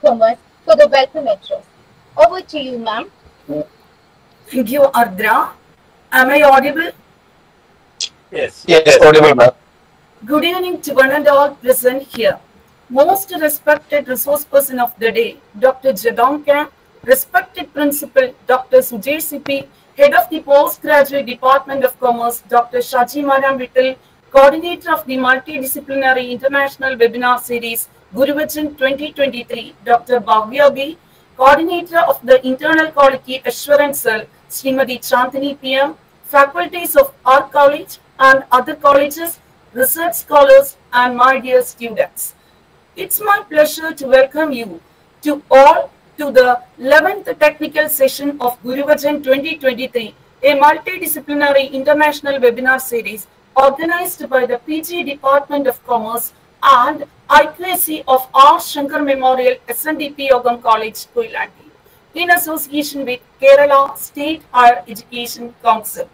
Commerce for the welcome address. Over to you, ma'am. Thank you, Ardra. Am I audible? Yes. Yes, audible, ma'am. Good evening to one and all present here. Most respected resource person of the day, Dr. Jaedong Kang, respected principal, Dr. Sujay CP, head of the postgraduate department of commerce, Dr. Shaji Maram Vittal, coordinator of the multidisciplinary international webinar series, Guruvachan 2023, Dr. Bhavya B, coordinator of the internal quality assurance cell, Srimati Chandini PM, faculties of our college and other colleges, research scholars, and my dear students. It's my pleasure to welcome you to all to the 11th technical session of Guruvachan 2023, a multidisciplinary international webinar series organized by the PG Department of Commerce and IQAC of R. Shankar Memorial SNDP Yogam College, Koilandi, in association with Kerala State Higher Education Council.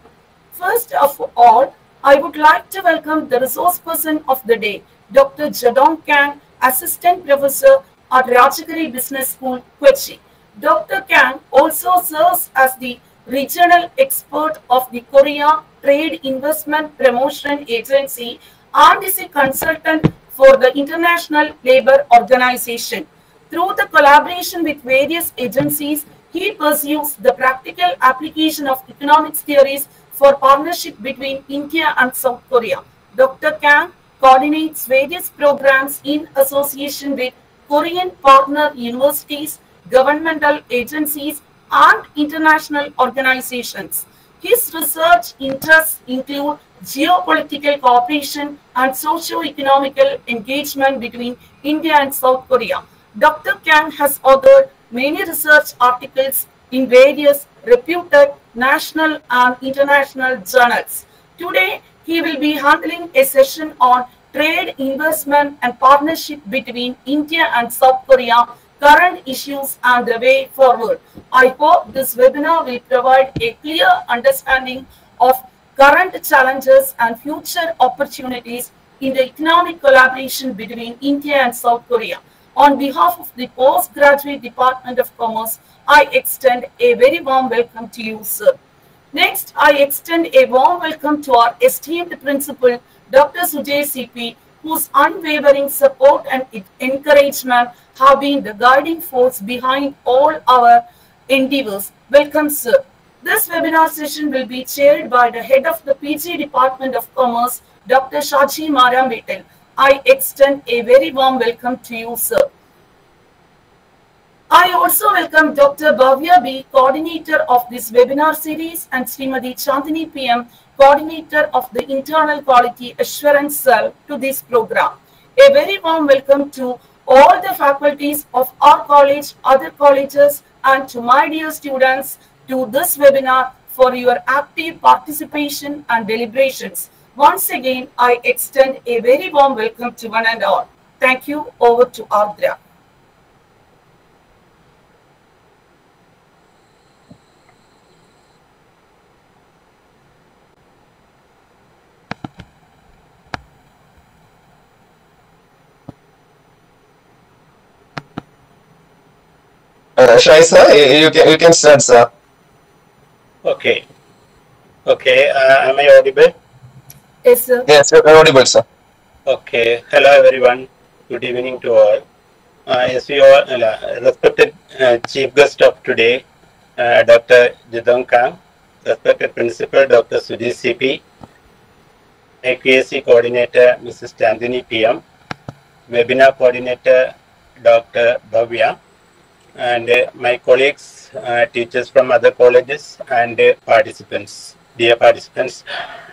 First of all, I would like to welcome the resource person of the day, Dr. Jaedong Kang, Assistant Professor at Rajagiri Business School, Kochi. Dr. Kang also serves as the regional expert of the Korea Trade Investment Promotion Agency and is a consultant for the International Labour Organization. Through the collaboration with various agencies, he pursues the practical application of economics theories for partnership between India and South Korea. Dr. Kang coordinates various programs in association with Korean partner universities, governmental agencies, and international organizations. His research interests include geopolitical cooperation and socio-economical engagement between India and South Korea. Dr. Kang has authored many research articles in various reputed national and international journals. Today, he will be handling a session on trade, investment, and partnership between India and South Korea, current issues and the way forward. I hope this webinar will provide a clear understanding of current challenges and future opportunities in the economic collaboration between India and South Korea. On behalf of the Postgraduate Department of Commerce, I extend a very warm welcome to you, sir. Next, I extend a warm welcome to our esteemed principal, Dr. Sujay CP, whose unwavering support and encouragement have been the guiding force behind all our endeavors. Welcome, sir. This webinar session will be chaired by the head of the PG Department of Commerce, Dr. Shaji Maram Vittal. I extend a very warm welcome to you, sir. I also welcome Dr. Bhavya B, coordinator of this webinar series, and Srimati Chandini PM, coordinator of the Internal Quality Assurance Cell to this program. A very warm welcome to all the faculties of our college, other colleges, and to my dear students to this webinar for your active participation and deliberations. Once again, I extend a very warm welcome to one and all. Thank you. Over to Ardra. Uh, Shai, sir, you, you can you can start, sir. Okay. Okay. Uh, am I audible? Yes, sir. Yes, you're audible, sir. Okay. Hello, everyone. Good evening to all. Uh, as we all uh, respected uh, chief guest of today, uh, Dr. Jaedong Kang, respected principal Dr. Sujit CP, IQAC coordinator Mrs. Chandini PM, webinar coordinator Dr. Bhavya, and uh, my colleagues, uh, teachers from other colleges, and uh, participants, dear participants.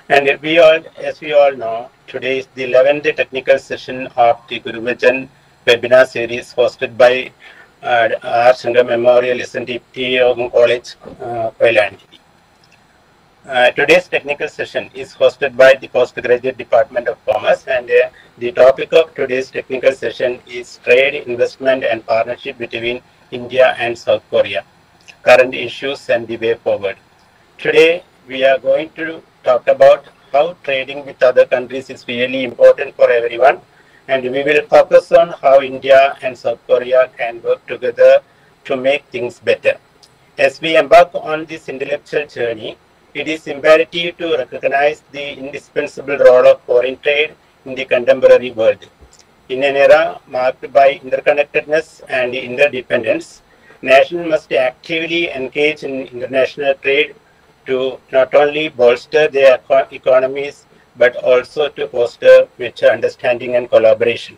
And we all, as we all know, today is the 11th technical session of the Guruvachan webinar series hosted by uh, R. Shankar Memorial Yogam College, uh. Uh, today's technical session is hosted by the Postgraduate Department of Commerce and uh, the topic of today's technical session is trade, investment and partnership between India and South Korea, current issues and the way forward. Today we are going to talk about how trading with other countries is really important for everyone and we will focus on how India and South Korea can work together to make things better. As we embark on this intellectual journey, it is imperative to recognize the indispensable role of foreign trade in the contemporary world. In an era marked by interconnectedness and interdependence, nations must actively engage in international trade to not only bolster their economies but also to foster mutual understanding and collaboration.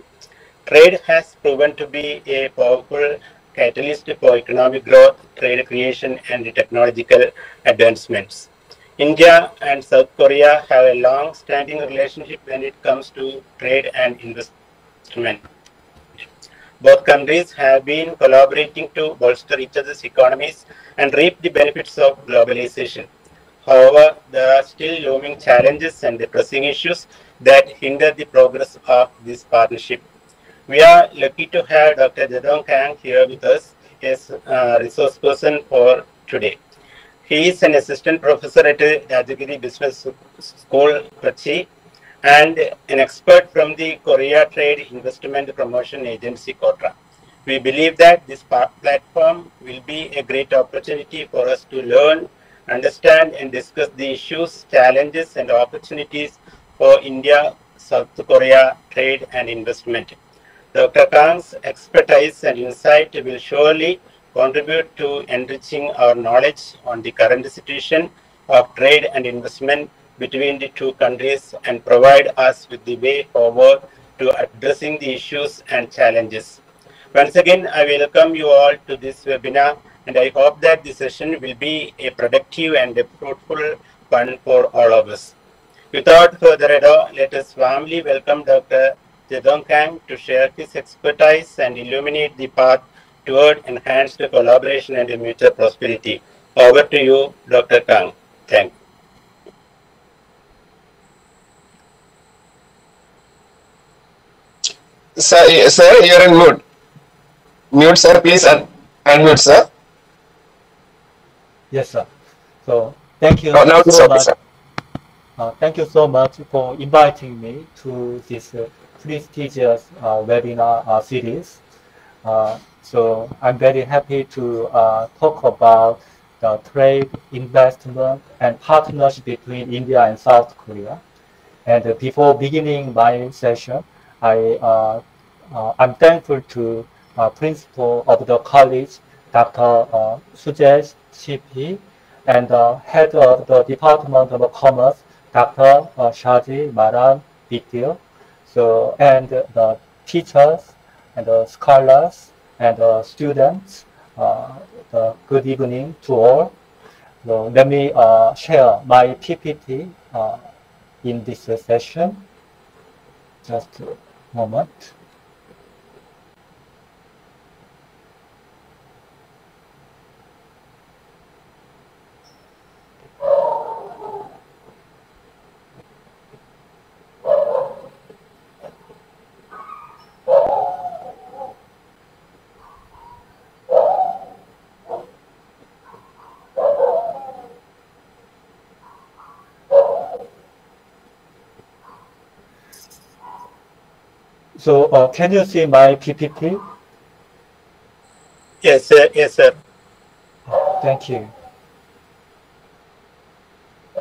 Trade has proven to be a powerful catalyst for economic growth, trade creation, and technological advancements. India and South Korea have a long standing relationship when it comes to trade and investment. Both countries have been collaborating to bolster each other's economies and reap the benefits of globalization. However, there are still looming challenges and pressing issues that hinder the progress of this partnership. We are lucky to have Dr. Jaedong Kang here with us as a uh, resource person for today. He is an assistant professor at the Rajagiri Business School, Kochi, and an expert from the Korea Trade Investment Promotion Agency, KOTRA. We believe that this platform will be a great opportunity for us to learn, understand, and discuss the issues, challenges, and opportunities for India, South Korea trade and investment. Dr. Kang's expertise and insight will surely contribute to enriching our knowledge on the current situation of trade and investment between the two countries and provide us with the way forward to addressing the issues and challenges. Once again, I welcome you all to this webinar and I hope that the session will be a productive and a fruitful one for all of us. Without further ado, let us warmly welcome Dr. Jaedong Kang to share his expertise and illuminate the path toward enhanced collaboration and mutual prosperity. Over to you, Dr. Kang. Thank you. Sir, sir, you're in mute. Mute, sir, please un- unmute, sir. Yes, sir. So thank you Oh, now so much. Uh, thank you so much for inviting me to this uh, prestigious uh, webinar uh, series. Uh, so I'm very happy to uh, talk about the trade, investment, and partnership between India and South Korea. And before beginning my session, I uh, uh, I'm thankful to uh, principal of the college, Dr. Uh, Sujesh and head of the Department of Commerce, Dr. Shaji Maran Bigdeal. So, and the teachers and the scholars and the students, uh, the good evening to all. So let me uh, share my PPT uh, in this session. Just Moment. So uh, can you see my PPT? Yes, sir. Yes, sir. Thank you.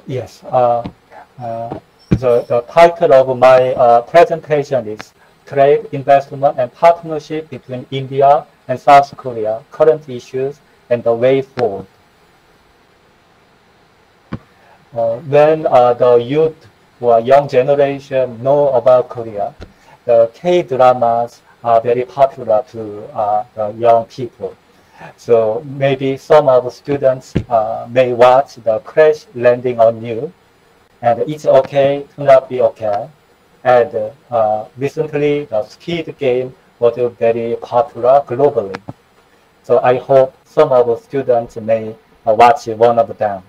Yes, uh, uh, the, the title of my uh, presentation is Trade, Investment and Partnership between India and South Korea, Current Issues and the Way Forward. Uh, when uh, the youth or young generation know about Korea, the K-dramas are very popular to uh, the young people. So maybe some of the students uh, may watch the crash landing on you, and it's okay to not be okay. And uh, recently, the Squid Game was very popular globally. So I hope some of the students may uh, watch one of them.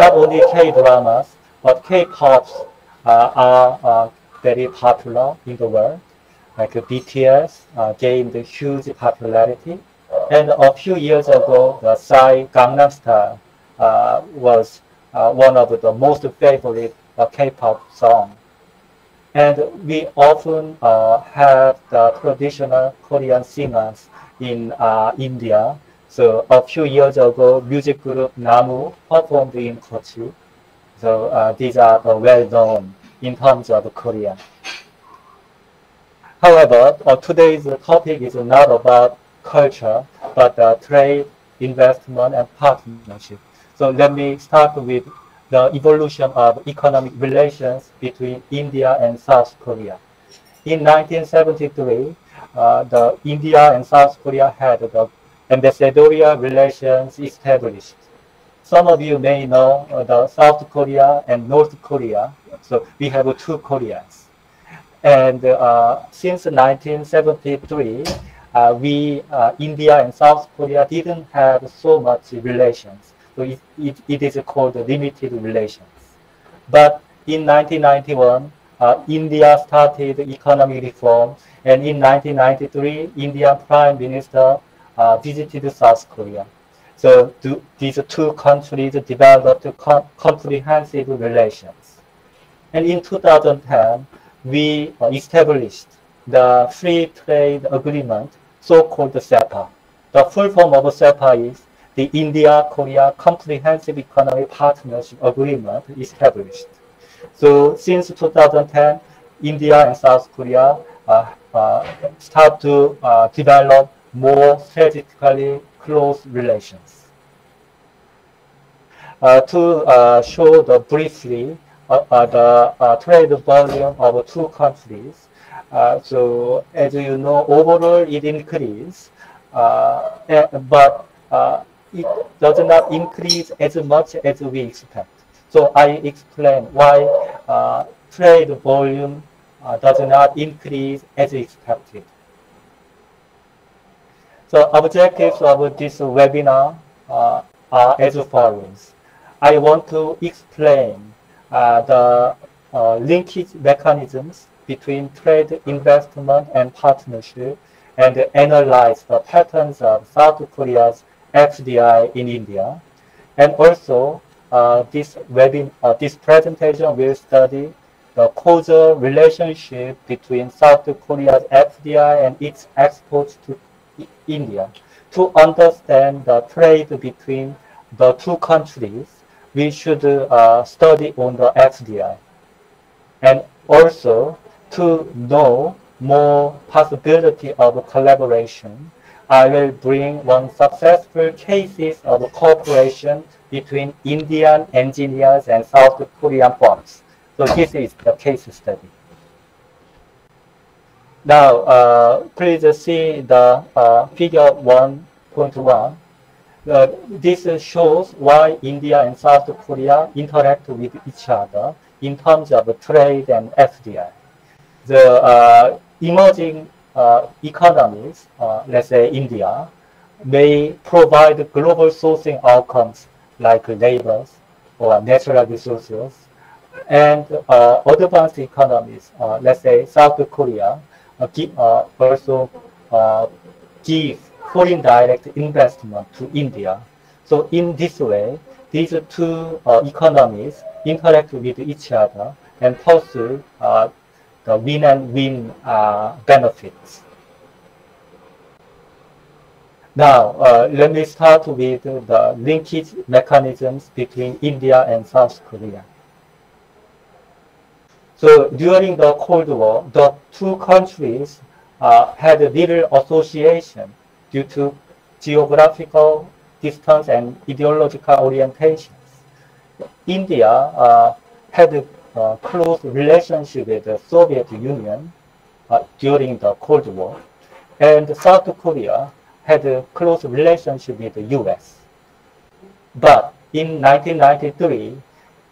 Not only K-dramas, but K-pops uh, are uh, very popular in the world like BTS uh, gained huge popularity. And a few years ago, the Psy Gangnam Style uh, was uh, one of the most favorite uh, K-pop song. And we often uh, have the traditional Korean singers in uh, India. So a few years ago, music group Namu performed in Kochi. So uh, these are the well known in terms of Korea. However, uh, today's topic is not about culture, but uh, trade, investment, and partnership. So let me start with the evolution of economic relations between India and South Korea. In 1973, uh, the India and South Korea had the ambassadorial relations established. Some of you may know the South Korea and North Korea. So we have two Koreas. And uh, since 1973, uh, we, uh, India and South Korea didn't have so much relations. So it, it, it is called limited relations. But in 1991, uh, India started economic reform. And in 1993, Indian Prime Minister uh, visited South Korea. So do, these two countries developed comprehensive relations. And in 2010, we established the free trade agreement, so-called CEPA. The full form of CEPA is the India-Korea Comprehensive Economic Partnership Agreement established. So since 2010, India and South Korea uh, uh, start to uh, develop more strategically close relations. Uh, to uh, show the briefly uh, the trade volume of two countries, so as you know, overall it increased, but it does not increase as much as we expect. So I explain why uh, trade volume uh, does not increase as expected. So objectives of this webinar uh, are as follows. I want to explain uh, the uh, linkage mechanisms between trade investment and partnership and analyze the patterns of South Korea's FDI in India. And also, uh, this, webinar, uh, this presentation will study the causal relationship between South Korea's FDI and its exports to India. To understand the trade between the two countries, we should uh, study on the FDI. And also to know more possibility of collaboration, I will bring one successful cases of cooperation between Indian engineers and South Korean firms. So this is the case study. Now, uh, please see the uh, figure 1.1. Uh, this shows why India and South Korea interact with each other in terms of trade and FDI. The uh, emerging uh, economies, uh, let's say India, may provide global sourcing outcomes like labor or natural resources, and uh, advanced economies, uh, let's say South Korea, give, also give foreign direct investment to India. So in this way, these two economies interact with each other and pursue the win and win uh, benefits. Now, uh, let me start with the linkage mechanisms between India and South Korea. So during the Cold War, the two countries uh, had little association due to geographical distance and ideological orientations. India uh, had uh, close relationship with the Soviet Union uh, during the Cold War, and South Korea had a close relationship with the U.S. But in 1993,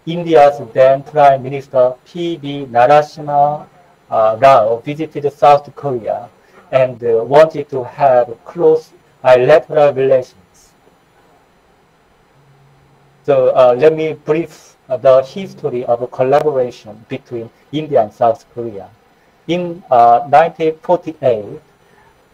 India's then Prime Minister P.V. Narasimha uh, Rao visited South Korea and uh, wanted to have close bilateral relations. So uh, let me brief the history of collaboration between India and South Korea. In 1948,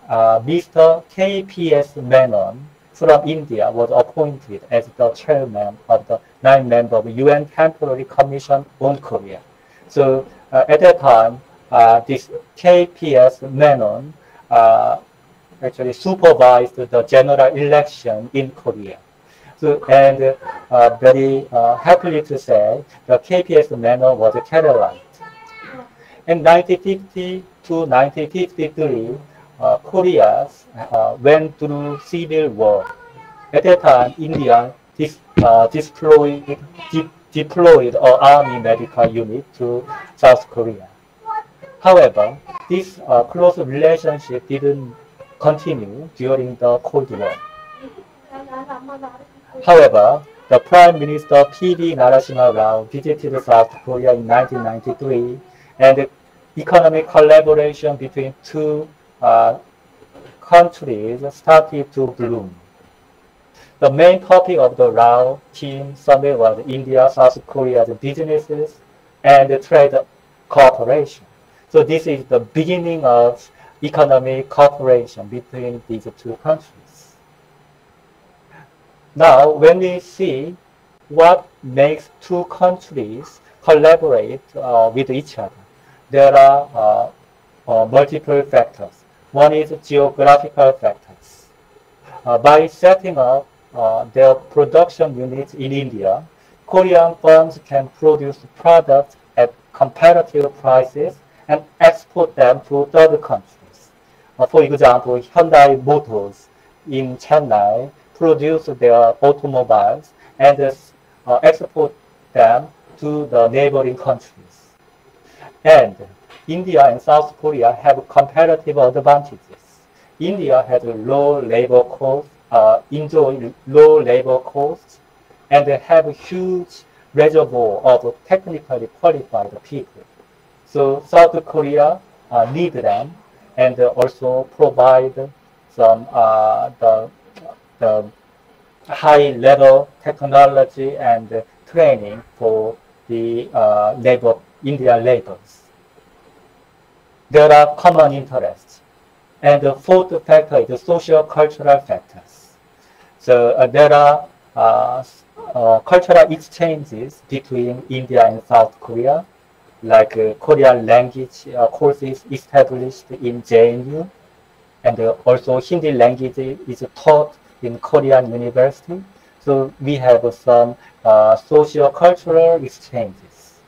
uh, Mr. K.P.S. Menon from India was appointed as the chairman of the nine-member UN Temporary Commission on Korea. So uh, at that time, uh, this KPS Menon actually supervised the general election in Korea. So, and uh, very uh, happily to say, the KPS Menon was a Keralite. In 1950 to 1953, uh, Korea uh, went through civil war. At that time, India dis, uh, deployed, de deployed an army medical unit to South Korea. However, this uh, close relationship didn't continue during the Cold War. However, the Prime Minister P.V. Narasimha Rao visited South Korea in 1993 and economic collaboration between two uh, countries started to bloom. The main topic of the Rao team summit was India, South Korea's businesses and trade cooperation. So this is the beginning of economic cooperation between these two countries. Now, when we see what makes two countries collaborate uh, with each other, there are uh, uh, multiple factors. One is geographical factors. Uh, by setting up uh, their production units in India, Korean firms can produce products at competitive prices and export them to third countries. Uh, for example, Hyundai Motors in Chennai produce their automobiles and uh, export them to the neighboring countries. And India and South Korea have comparative advantages. India has low labor costs, uh, enjoy low labor costs, and they have a huge reservoir of technically qualified people. So South Korea uh, need them and also provide some uh, the, the high level technology and training for the uh, labor India labors. There are common interests. And the fourth factor is the social cultural factors. So uh, there are uh, uh, cultural exchanges between India and South Korea like uh, Korean language uh, courses established in JNU, and uh, also Hindi language is taught in Korean university. So we have some uh, socio-cultural exchanges.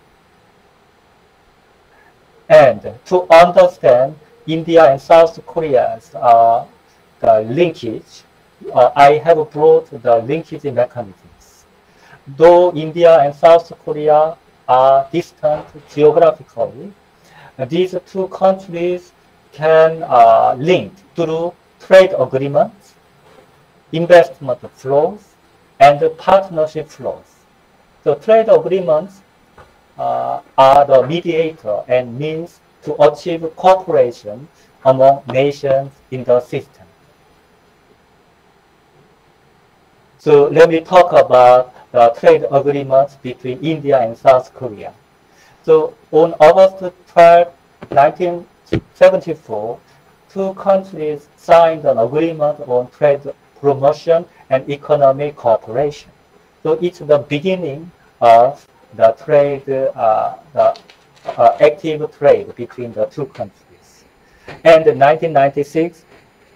And to understand India and South Korea's uh, the linkage, uh, I have brought the linkage mechanisms. Though India and South Korea are distant geographically, these two countries can uh, link through trade agreements, investment flows, and partnership flows. So trade agreements uh, are the mediator and means to achieve cooperation among nations in the system. So let me talk about the trade agreements between India and South Korea. So on August 12, 1974, two countries signed an agreement on trade promotion and economic cooperation. So it's the beginning of the trade, uh, the uh, active trade between the two countries. And in 1996,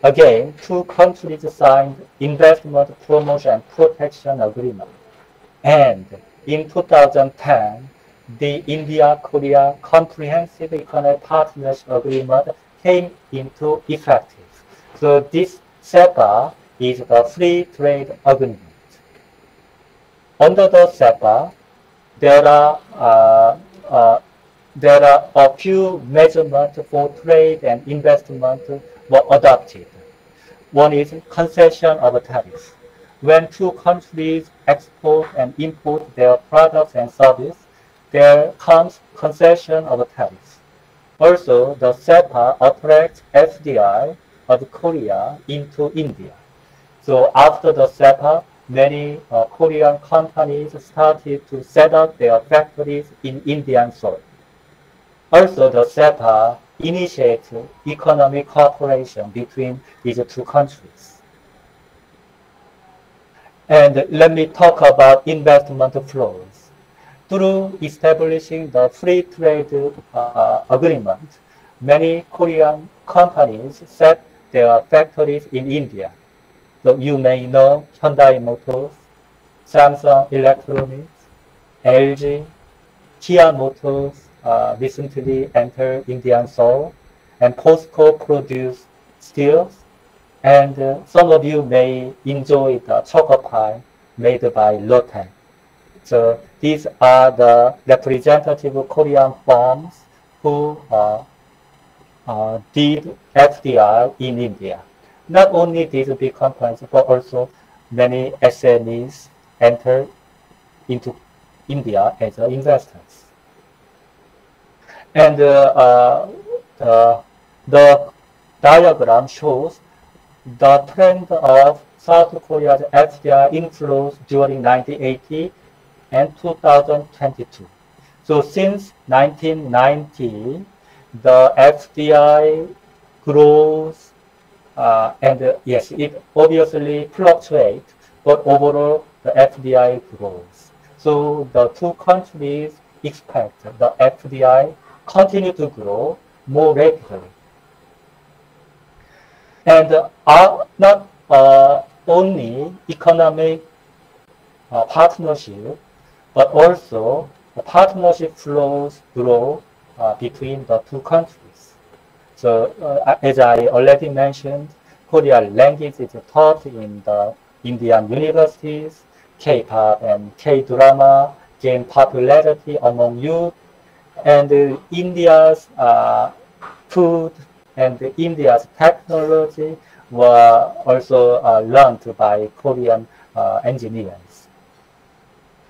again, two countries signed investment promotion and protection agreement. And in 2010, the India-Korea Comprehensive Economic Partnership Agreement came into effect. So this CEPA is the free trade agreement. Under the CEPA, there are uh, uh, there are a few measurements for trade and investment were adopted. One is concession of tariff when two countries export and import their products and services, there comes concession of tariffs. Also, the CEPA attracts FDI of Korea into India. So after the CEPA, many uh, Korean companies started to set up their factories in Indian soil. Also, the CEPA initiates economic cooperation between these two countries. And let me talk about investment flows. through establishing the free trade uh, agreement, many Korean companies set their factories in India. So you may know Hyundai Motors, Samsung Electronics, LG, Kia Motors uh, recently entered Indian soil, and POSCO produced steels. And uh, some of you may enjoy the chocolate pie made by Lotte. So these are the representative Korean firms who uh, uh, did FDI in India. Not only these big companies, but also many SMEs entered into India as investors. And uh, uh, the diagram shows the trend of South Korea's FDI inflows during 1980 and 2022. So since 1990, the FDI grows uh, and uh, yes, it obviously fluctuates, but overall the FDI grows. So the two countries expect the FDI continue to grow more rapidly. And are not uh, only economic uh, partnership, but also the partnership flows grow uh, between the two countries. So uh, as I already mentioned, Korean language is taught in the Indian universities, K-pop and K-drama gain popularity among youth, and uh, India's uh, food and India's technology were also uh, learned by Korean uh, engineers.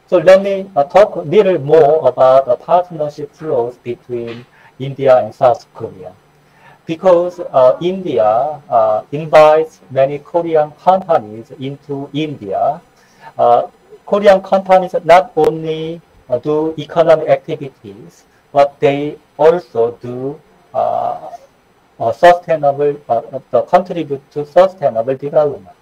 So let me uh, talk a little more about the partnership flows between India and South Korea. Because uh, India uh, invites many Korean companies into India, uh, Korean companies not only do economic activities, but they also do uh, sustainable, uh, uh contribute to sustainable development.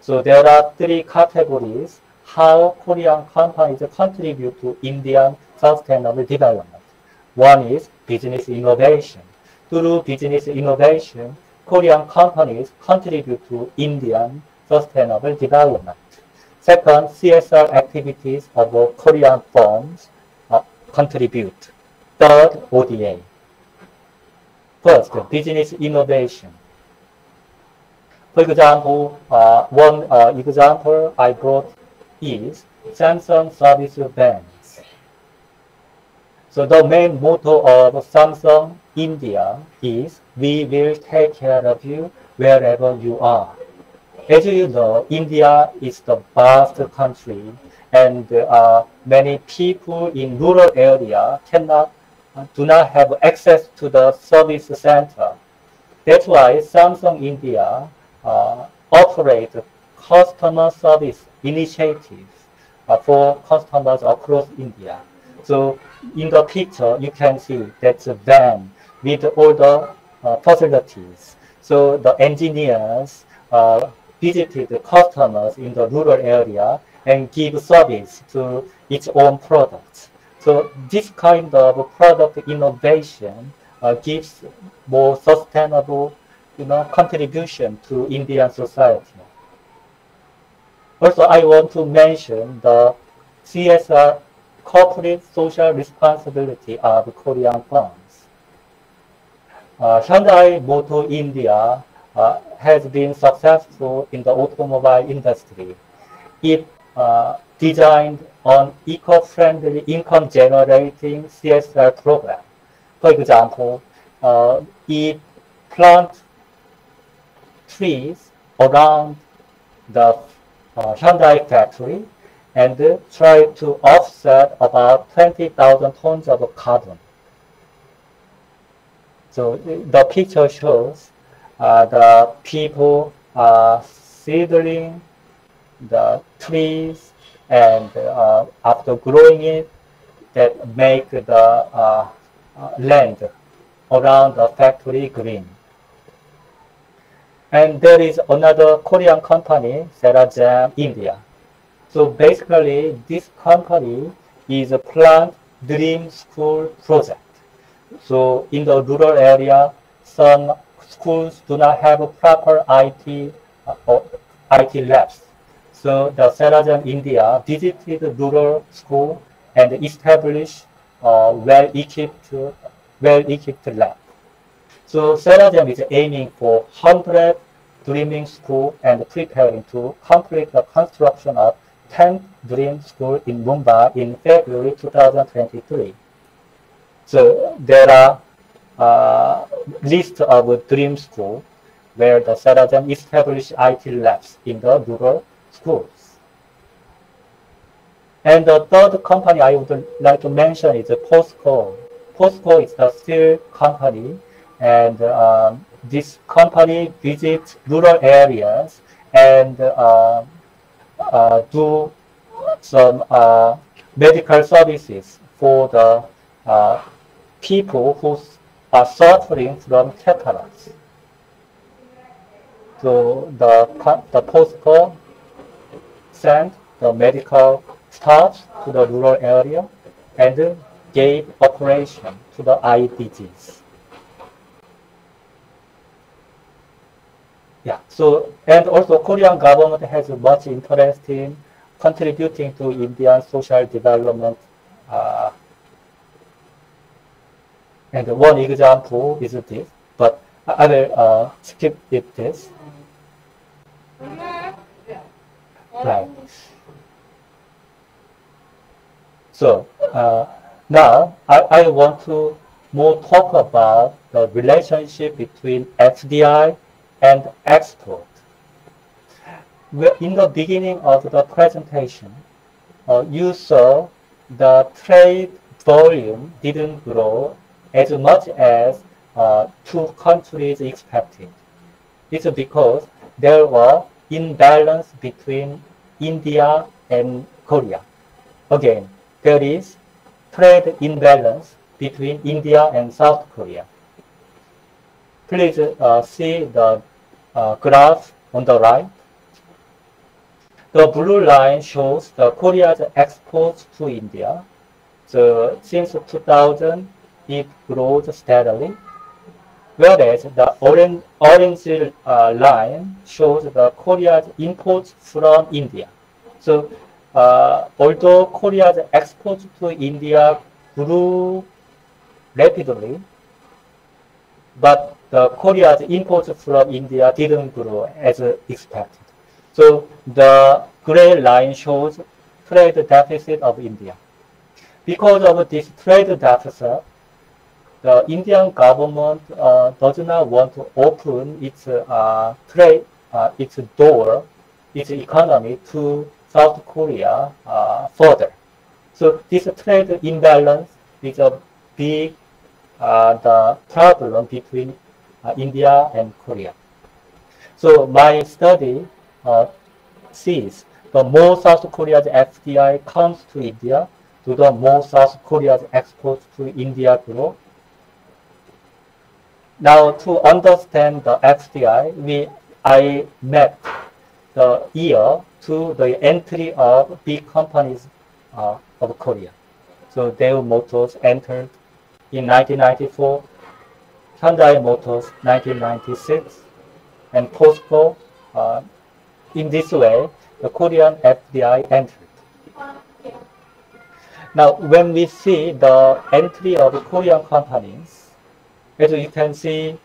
So there are three categories how Korean companies contribute to Indian sustainable development. One is business innovation. Through business innovation, Korean companies contribute to Indian sustainable development. Second, CSR activities of Korean firms uh, contribute. Third, ODA. First, business innovation. For example, uh, one uh, example I brought is Samsung service vans. So the main motto of Samsung India is we will take care of you wherever you are. As you know, India is the vast country and uh, many people in rural area cannot do not have access to the service center. That's why Samsung India uh, operates customer service initiatives uh, for customers across India. So in the picture, you can see that's a van with all the uh, facilities. So the engineers uh, visited the customers in the rural area and give service to its own products. So this kind of product innovation uh, gives more sustainable you know, contribution to Indian society. Also, I want to mention the CSR corporate social responsibility of Korean firms. Uh, Hyundai Motor India uh, has been successful in the automobile industry. It uh, designed on eco-friendly income generating CSR program. For example, uh, it plant trees around the uh, Hyundai factory and try to offset about 20,000 tons of carbon. So the picture shows uh, the people are seedling the trees and uh, after growing it, that make the uh, uh, land around the factory green. And there is another Korean company, Ceragem India. So basically, this company is a Plant Dream School project. So in the rural area, some schools do not have proper IT uh, or IT labs. So the Ceragem India visited rural school and established a well-equipped, well-equipped lab. So Ceragem is aiming for 100 dreaming school and preparing to complete the construction of 10th Dream School in Mumbai in February 2023. So there are uh, list of dream school where the Ceragem established IT labs in the rural schools. And the third company I would like to mention is POSCO. POSCO is the steel company and um, this company visits rural areas and uh, uh, do some uh, medical services for the uh, people who are suffering from cataracts. So the, the POSCO sent the medical staff to the rural area and gave operation to the eye disease. Yeah, so, and also Korean government has much interest in contributing to Indian social development. Uh, and one example is this, but I will uh, skip it this. Right. So uh, now I, I want to more talk about the relationship between FDI and export. In the beginning of the presentation, uh, you saw the trade volume didn't grow as much as uh, two countries expected. It's because there was imbalance between India and Korea. Again, there is trade imbalance between India and South Korea. Please uh, see the uh, graph on the right. The blue line shows the Korea's exports to India. So since 2000, it grows steadily. Whereas the orange, orange uh, line shows the Korea's imports from India. So uh, although Korea's exports to India grew rapidly, but the Korea's imports from India didn't grow as expected. So the gray line shows trade deficit of India. Because of this trade deficit, the Indian government uh, does not want to open its uh, trade, uh, its door, its economy to South Korea further. So this trade imbalance is a big the problem between India and Korea. So my study sees the more South Korea's FDI comes to India, to the more South Korea's exports to India grow. Now to understand the FDI, we I mapped the year to the entry of big companies uh, of Korea. So Daewoo Motors entered in 1994, Hyundai Motors 1996, and POSCO. Uh, in this way, the Korean FDI entered. Now, when we see the entry of Korean companies, as you can see,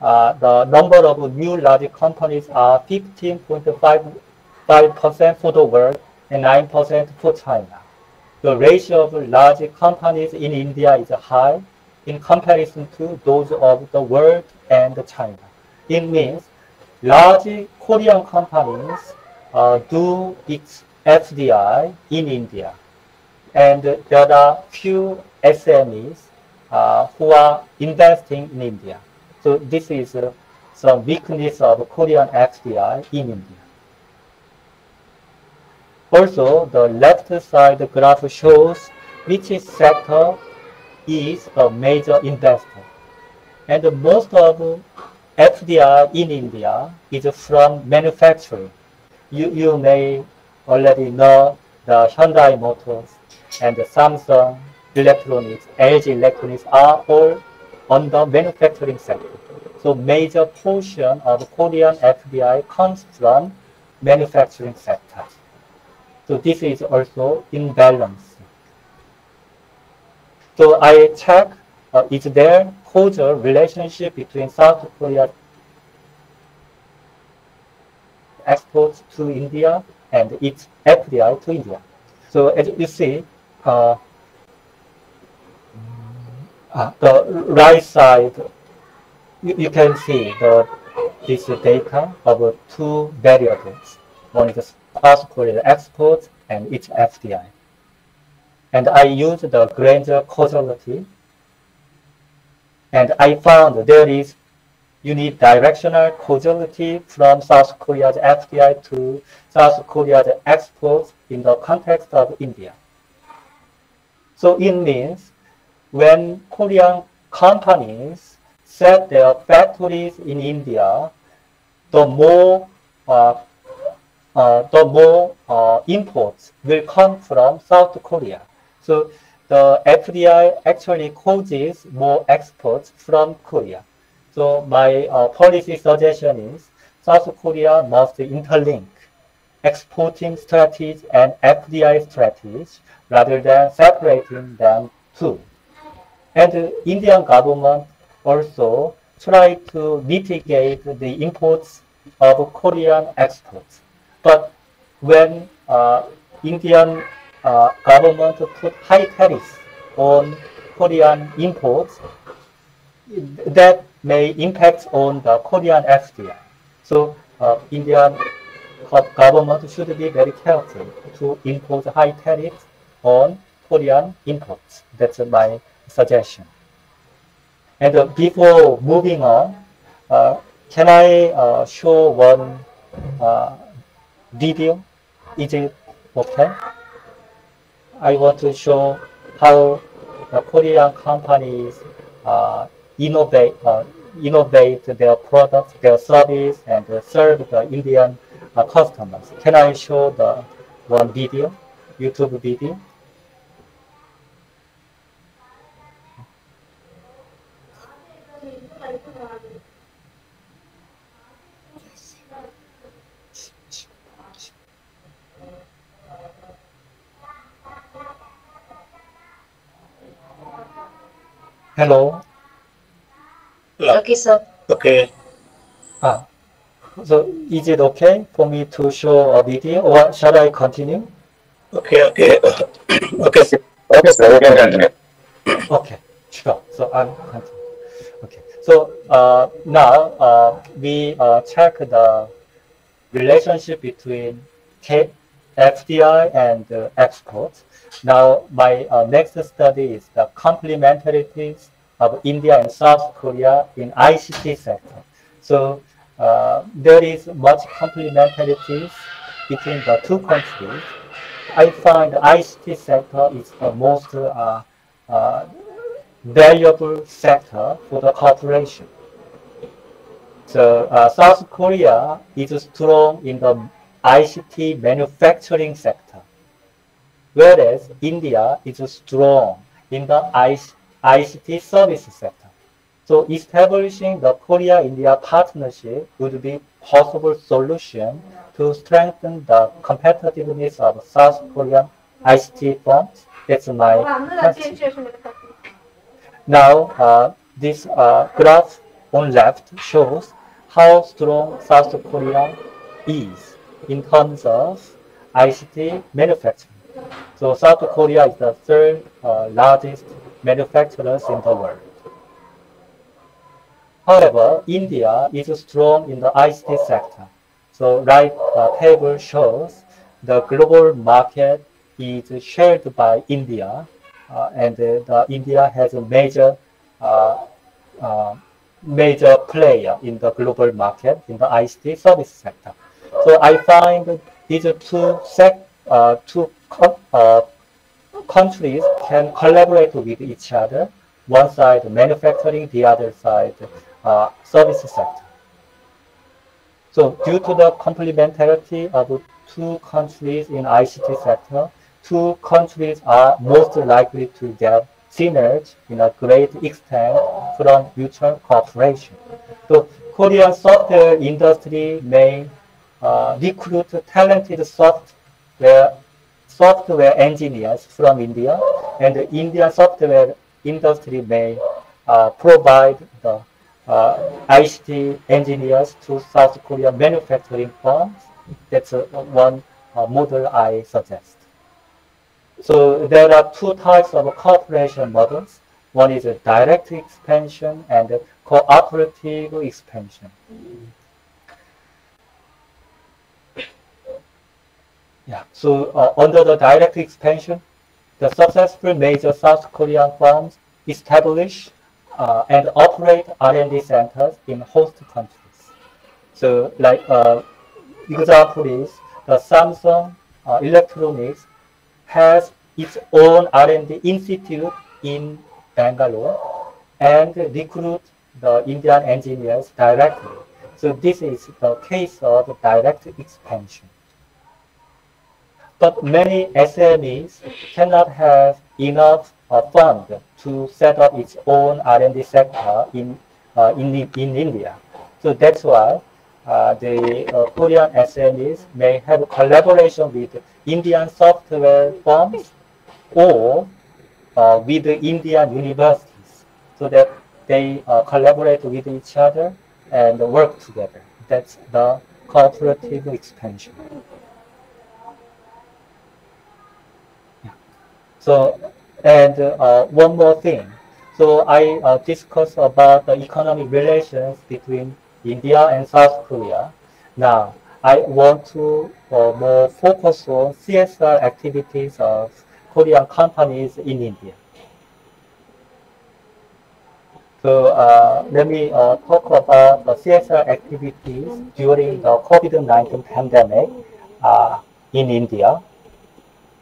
uh, the number of new large companies are 15.55% for the world and 9% for China the ratio of large companies in India is high in comparison to those of the world and China. It means large Korean companies uh, do its FDI in India. And there are few SMEs who are investing in India. So this is uh, some weakness of Korean FDI in India. Also, the left side graph shows which sector is a major investor. And most of FDI in India is from manufacturing. You, you may already know the Hyundai Motors, and the Samsung Electronics, LG Electronics are all on the manufacturing sector. So major portion of Korean FDI comes from manufacturing sector. So this is also imbalance. So I check uh, is there causal relationship between South Korea exports to India and its FDI to India. So as you see, uh, uh, the right side, you, you can see the this data of two variables. One is South Korea exports and its FDI. And I used the Granger causality and I found there is unidirectional causality from South Korea's FDI to South Korea's exports in the context of India. So it means when Korean companies set their factories in India, the more uh, uh, the more uh, imports will come from South Korea. So the FDI actually causes more exports from Korea. So my uh, policy suggestion is South Korea must interlink exporting strategies and FDI strategies rather than separating them two. And the Indian government also try to mitigate the imports of Korean exports. But when uh, Indian uh, government put high tariffs on Korean imports, that may impact on the Korean FDI. So uh, Indian government should be very careful to impose high tariffs on Korean imports. That's my suggestion. And uh, before moving on, uh, can I uh, show one uh, video? Is it okay? I want to show how the Korean companies uh, innovate uh, innovate their products, their service, and serve the Indian customers. Can I show the one video, YouTube video? Hello. Okay, sir. Okay. Ah, so is it okay for me to show a video or shall I continue? Okay. Okay. okay. sir. Okay, sir, you can continue. Okay, sure. So I'm continue. Okay. So uh, now uh, we uh, check the relationship between K FDI and uh, exports. Now my uh, next study is the complementarities of India and South Korea in ICT sector. So uh, there is much complementarities between the two countries. I find the ICT sector is the most uh, uh, valuable sector for the cooperation. So uh, South Korea is strong in the ICT manufacturing sector, whereas India is strong in the ICT service sector. So establishing the Korea-India partnership would be possible solution to strengthen the competitiveness of South Korean ICT firms. That's my question. Now, uh, this uh, graph on left shows how strong South Korea is in terms of ICT manufacturing. So South Korea is the third uh, largest manufacturers in the world. However, India is strong in the ICT sector. So right uh, table shows the global market is shared by India, uh, and uh, the India has a major uh, uh, major player in the global market in the ICT service sector. So I find these two sec, uh, two co uh, countries can collaborate with each other. One side manufacturing, the other side uh, service sector. So due to the complementarity of two countries in ICT sector, two countries are most likely to get synergy in a great extent from mutual cooperation. So Korean software industry may uh, recruit talented software software engineers from India, and the Indian software industry may uh, provide the uh, ICT engineers to South Korean manufacturing firms. That's uh, one uh, model I suggest. So there are two types of cooperation models. One is a direct expansion and cooperative expansion. Yeah, so uh, under the direct expansion, the successful major South Korean firms establish uh, and operate R&D centers in host countries. So like uh, example is the Samsung uh, Electronics has its own R&D institute in Bangalore and recruit the Indian engineers directly. So this is the case of direct expansion. But many SMEs cannot have enough uh, fund to set up its own R&D sector in, uh, in, in India. So that's why uh, the uh, Korean SMEs may have collaboration with Indian software firms or uh, with the Indian universities so that they uh, collaborate with each other and work together. That's the cooperative expansion. So, and uh, one more thing. So I uh, discussed about the economic relations between India and South Korea. Now, I want to uh, more focus on CSR activities of Korean companies in India. So uh, let me uh, talk about the CSR activities during the COVID-19 pandemic uh, in India.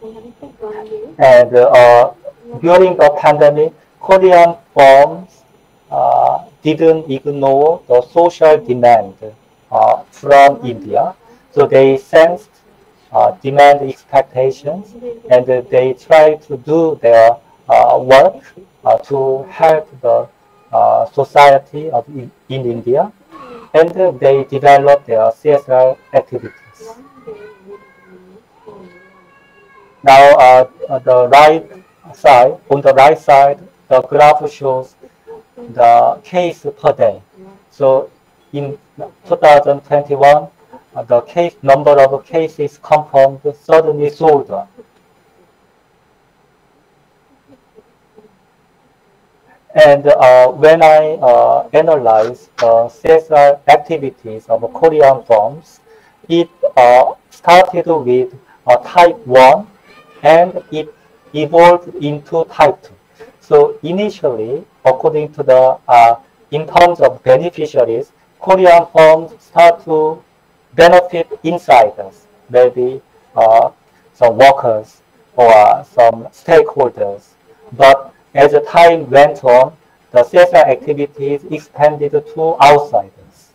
And uh, during the pandemic, Korean firms uh, didn't ignore the social demand uh, from India. So they sensed uh, demand expectations and they tried to do their uh, work uh, to help the society of in, in India and they developed their CSR activities. Now, uh, the right side, on the right side, the graph shows the case per day. So in 2021, uh, the case number of cases confirmed suddenly soared. And uh, when I uh, analyze the CSR activities of Korean firms, it uh, started with type 1 and it evolved into type 2. So initially, according to the, uh, in terms of beneficiaries, Korean firms start to benefit insiders, maybe uh, some workers or some stakeholders. But as the time went on, the CSR activities expanded to outsiders.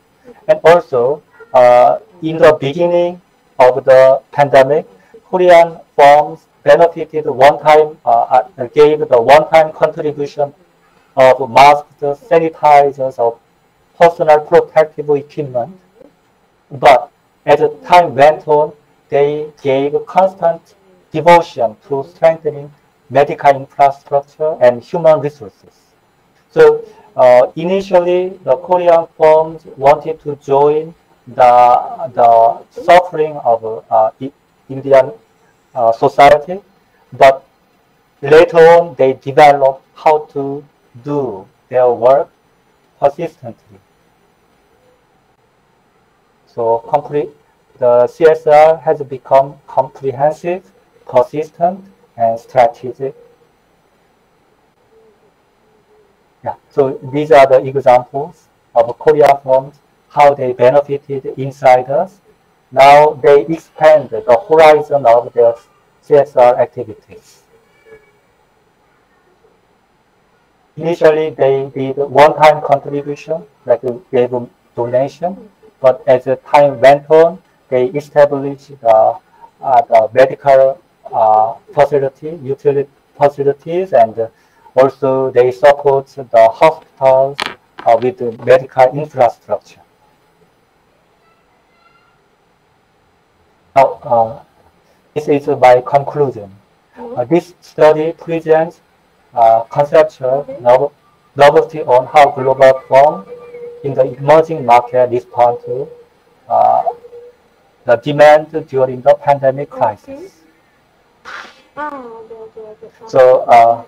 And also, uh, in the beginning of the pandemic, Korean firms benefited one time, uh, uh, gave the one-time contribution of masks, sanitizers, of personal protective equipment. But as time went on, they gave constant devotion to strengthening medical infrastructure and human resources. So uh, initially, the Korean firms wanted to join the, the suffering of uh, Indian uh, society, but later on they develop how to do their work persistently. So complete, the CSR has become comprehensive, persistent, and strategic. Yeah, so these are the examples of Korea firms, how they benefited insiders. Now they expand the horizon of their CSR activities. Initially, they did one-time contribution, like gave a donation, but as the time went on, they established the, uh, the medical uh, facility, utility facilities, and also they support the hospitals uh, with medical infrastructure. Now, uh, this is my conclusion. Uh, this study presents uh, conceptual no- novelty on how global firms in the emerging market respond to uh, the demand during the pandemic crisis. So, uh,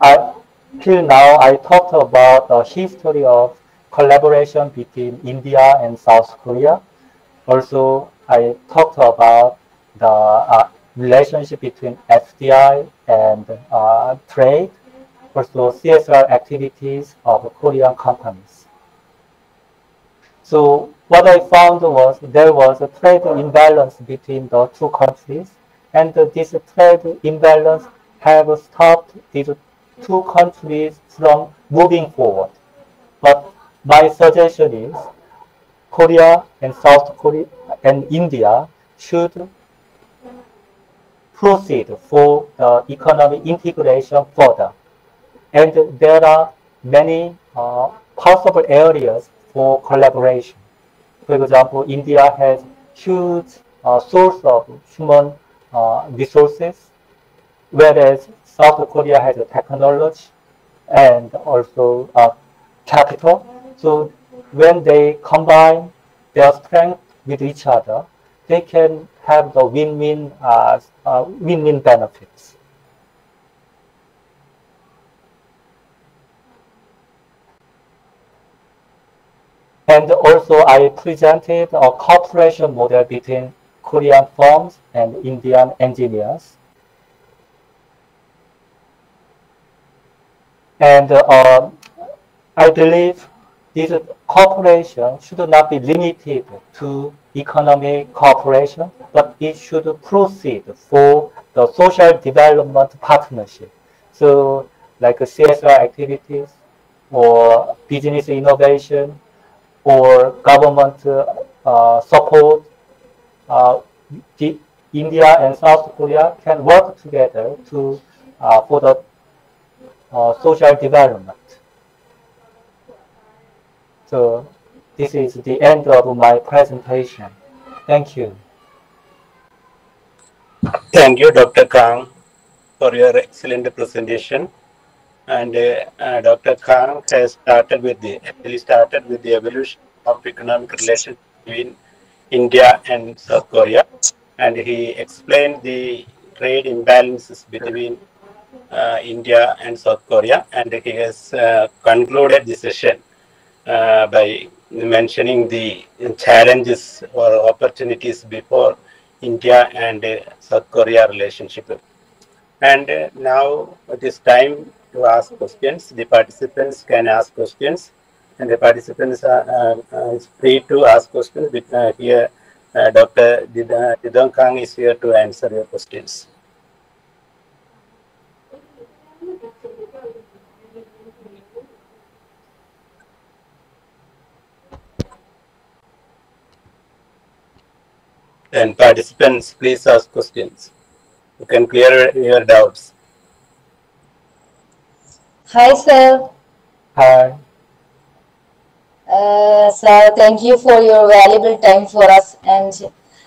I, till now, I talked about the history of collaboration between India and South Korea. Also, I talked about the uh, relationship between FDI and uh, trade, also CSR activities of Korean companies. So what I found was there was a trade imbalance between the two countries, and this trade imbalance have stopped these two countries from moving forward. But my suggestion is Korea and South Korea and India should proceed for the economic integration further. And there are many uh, possible areas for collaboration. For example, India has huge uh, source of human uh, resources, whereas South Korea has a technology and also uh, capital. So when they combine their strength with each other, they can have the win-win uh, uh, win-win benefits. And also I presented a cooperation model between Korean firms and Indian engineers. And uh, I believe this cooperation should not be limited to economic cooperation, but it should proceed for the social development partnership. So like CSR activities or business innovation or government uh, support, uh, India and South Korea can work together to uh, for the uh, social development. So this is the end of my presentation. Thank you. Thank you, Dr. Kang, for your excellent presentation. And uh, uh, Dr. Kang has started with the actually started with the evolution of economic relations between India and South Korea, and he explained the trade imbalances between uh, India and South Korea, and he has uh, concluded the session uh, by mentioning the challenges or opportunities before India and uh, South Korea relationship. And uh, now it is time to ask questions. The participants can ask questions, and the participants are free to ask questions. Here, Dr. Did- Didong Kang is here to answer your questions. And participants, please ask questions. You can clear your doubts. Hi, sir. Hi. Uh, sir, thank you for your valuable time for us. And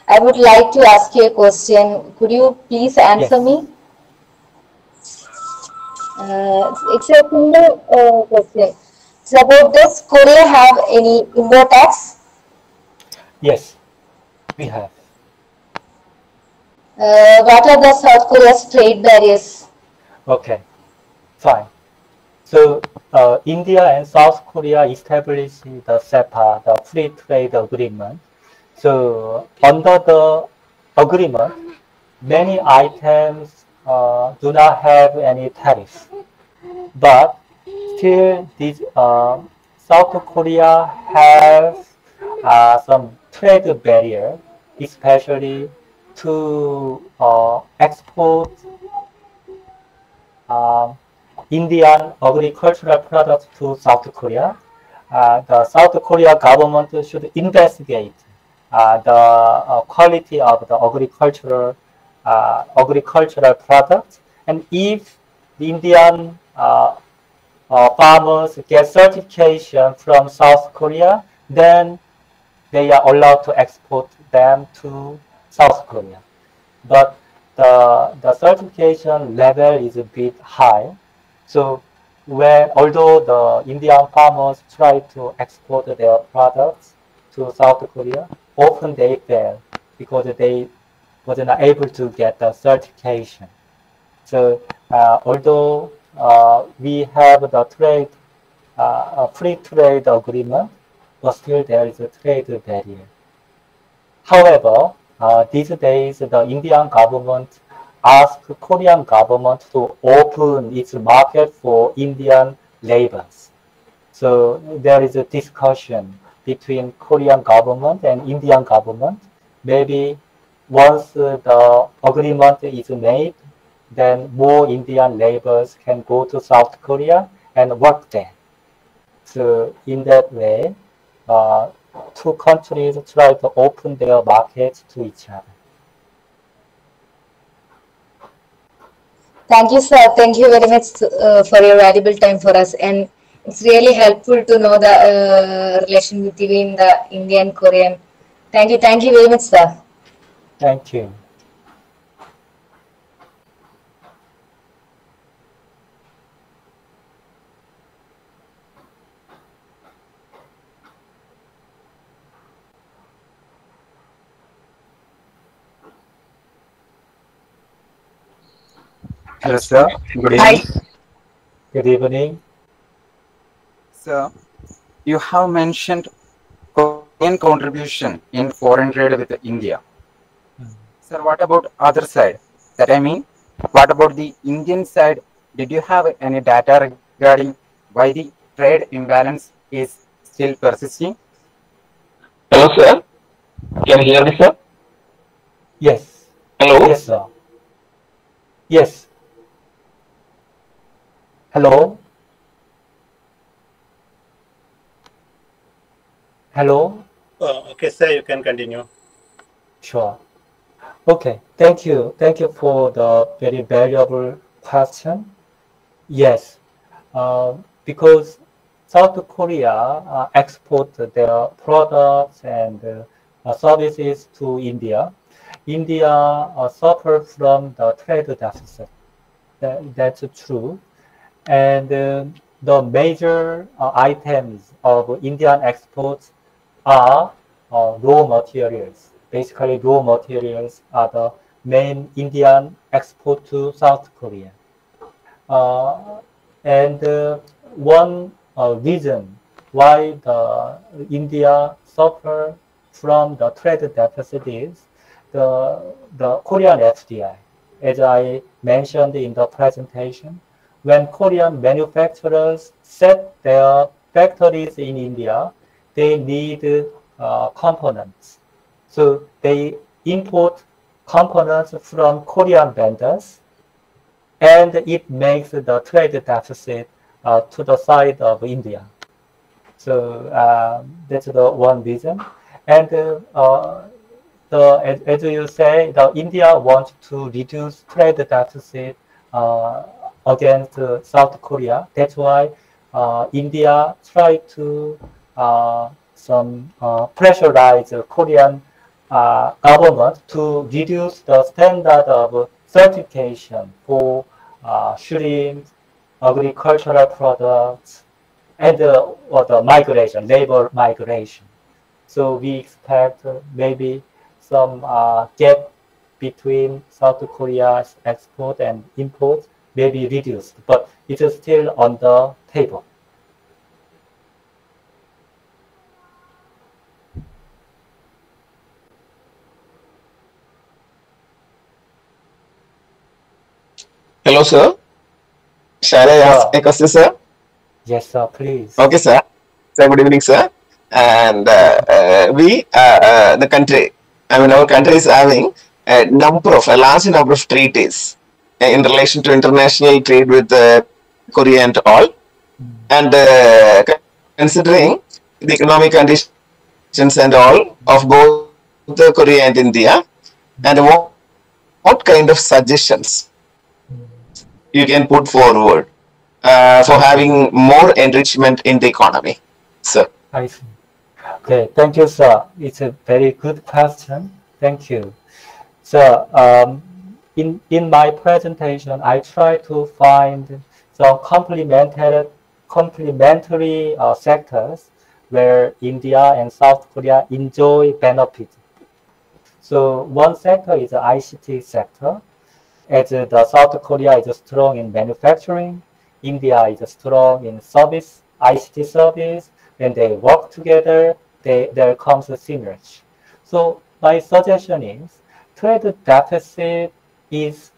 I would like to ask you a question. Could you please answer Yes. me? Uh, it's a simple uh, question. So about does Korea have any import tax? Yes, we have. Uh, what are the South Korea's trade barriers? Okay, fine. So uh, India and South Korea established the CEPA, the Free Trade Agreement. So under the agreement, many items uh, do not have any tariffs. but still these uh, South Korea has uh, some trade barrier, especially to uh, export um, Indian agricultural products to South Korea. Uh, the South Korea government should investigate uh, the uh, quality of the agricultural uh, agricultural products. And if the Indian uh, farmers get certification from South Korea, then they are allowed to export them to South Korea. But the, the certification level is a bit high. So when, although the Indian farmers try to export their products to South Korea, often they fail because they were not able to get the certification. So uh, although uh, we have the trade, uh, free trade agreement, but still there is a trade barrier. However, these days the Indian government asked Korean government to open its market for Indian labors. So there is a discussion between Korean government and Indian government. Maybe once the agreement is made, then more Indian laborers can go to South Korea and work there. So in that way, uh, two countries try to open their markets to each other. Thank you, sir. Thank you very much uh, for your valuable time for us. And it's really helpful to know the uh, relation between the Indian Korean. Thank you. Thank you very much, sir. Thank you. Hello, sir. Good Hi. evening. Good evening. Sir, you have mentioned Korean contribution in foreign trade with India. Hmm. Sir, what about other side? That I mean, what about the Indian side? Did you have any data regarding why the trade imbalance is still persisting? Hello, sir. Can you hear me, sir? Yes. Hello. Yes, sir. Yes. Hello? Hello? Uh, okay, sir, you can continue. Sure. Okay, thank you. Thank you for the very valuable question. Yes, uh, because South Korea uh, export their products and uh, services to India. India uh, from the trade deficit. That, that's true. And uh, the major uh, items of Indian exports are uh, raw materials. Basically, raw materials are the main Indian export to South Korea. Uh, and uh, one uh, reason why the India suffer from the trade deficit is the, the Korean FDI. As I mentioned in the presentation, when Korean manufacturers set their factories in India, they need uh, components. So they import components from Korean vendors, and it makes the trade deficit uh, to the side of India. So uh, that's the one reason. And uh, the, as, as you say, the India wants to reduce trade deficit uh, against uh, South Korea. That's why uh, India tried to uh, some pressurize the Korean government to reduce the standard of certification for uh, shrimp, agricultural products, and uh, or the migration, labor migration. So we expect uh, maybe some uh, gap between South Korea's export and import may be reduced, but it is still on the table. Hello, sir. Shall I ask a question, sir? Yes, sir, please. Okay, sir. Sir, good evening, sir. And uh, uh, we, uh, uh, the country, I mean, our country is having a number of, a large number of treaties in relation to international trade with uh, Korea and all. And uh, considering the economic conditions and all of both the Korea and India, and what, what kind of suggestions you can put forward uh, for having more enrichment in the economy, sir? I see. Okay, thank you, sir. It's a very good question. Thank you. So, um, in, in my presentation, I try to find some complementary, complementary uh, sectors where India and South Korea enjoy benefit. So one sector is the ICT sector. As the South Korea is strong in manufacturing, India is strong in service, ICT service. When they work together, they, there comes a synergy. So my suggestion is trade deficit is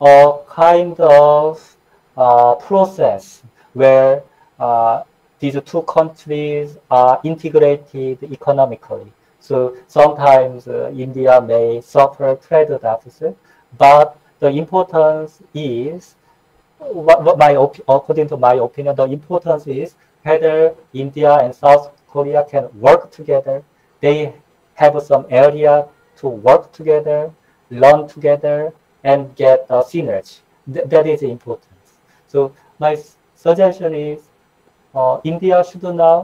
a kind of uh, process where uh, these two countries are integrated economically. So sometimes uh, India may suffer trade deficit, but the importance is, what, what my according to my opinion, the importance is whether India and South Korea can work together. They have some area to work together, learn together, and get a synergy. Th that is important. So my suggestion is uh, India should now